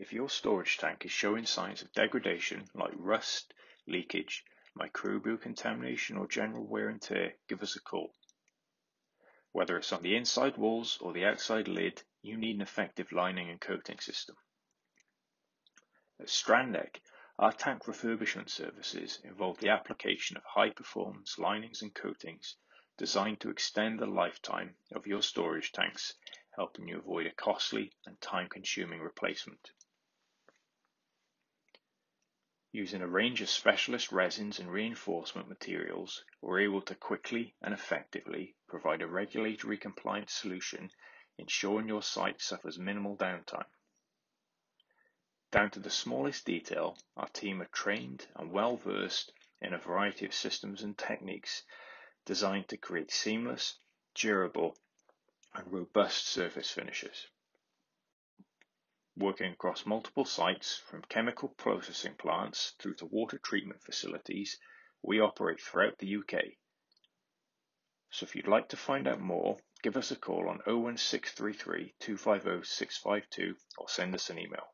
If your storage tank is showing signs of degradation like rust, leakage, microbial contamination, or general wear and tear, give us a call. Whether it's on the inside walls or the outside lid, you need an effective lining and coating system. At Strandek, our tank refurbishment services involve the application of high performance linings and coatings designed to extend the lifetime of your storage tanks, helping you avoid a costly and time consuming replacement. Using a range of specialist resins and reinforcement materials, we're able to quickly and effectively provide a regulatory compliant solution, ensuring your site suffers minimal downtime. Down to the smallest detail, our team are trained and well versed in a variety of systems and techniques designed to create seamless, durable, and robust surface finishes. Working across multiple sites, from chemical processing plants through to water treatment facilities, we operate throughout the UK. So if you'd like to find out more, give us a call on 01633 250 652 or send us an email.